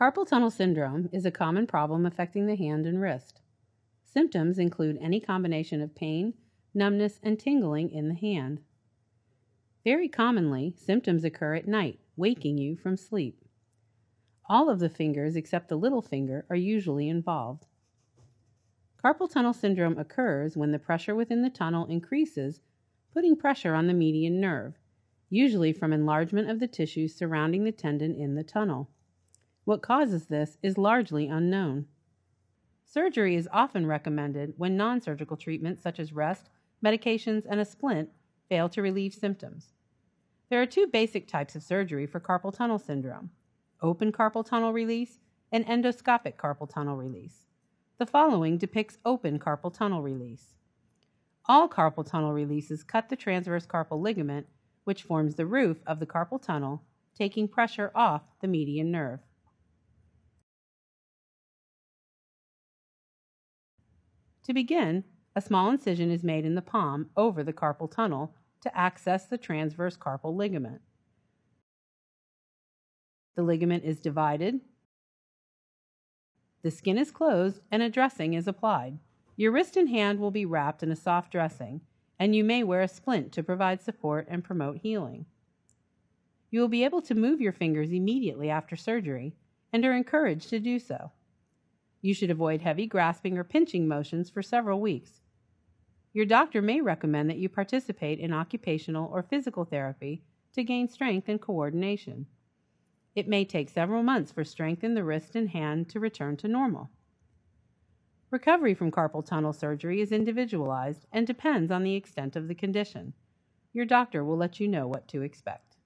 Carpal tunnel syndrome is a common problem affecting the hand and wrist. Symptoms include any combination of pain, numbness, and tingling in the hand. Very commonly, symptoms occur at night, waking you from sleep. All of the fingers except the little finger are usually involved. Carpal tunnel syndrome occurs when the pressure within the tunnel increases, putting pressure on the median nerve, usually from enlargement of the tissues surrounding the tendon in the tunnel. What causes this is largely unknown. Surgery is often recommended when non surgical treatments such as rest, medications, and a splint fail to relieve symptoms. There are two basic types of surgery for carpal tunnel syndrome open carpal tunnel release and endoscopic carpal tunnel release. The following depicts open carpal tunnel release. All carpal tunnel releases cut the transverse carpal ligament, which forms the roof of the carpal tunnel, taking pressure off the median nerve. To begin, a small incision is made in the palm over the carpal tunnel to access the transverse carpal ligament. The ligament is divided, the skin is closed, and a dressing is applied. Your wrist and hand will be wrapped in a soft dressing, and you may wear a splint to provide support and promote healing. You will be able to move your fingers immediately after surgery and are encouraged to do so. You should avoid heavy grasping or pinching motions for several weeks. Your doctor may recommend that you participate in occupational or physical therapy to gain strength and coordination. It may take several months for strength in the wrist and hand to return to normal. Recovery from carpal tunnel surgery is individualized and depends on the extent of the condition. Your doctor will let you know what to expect.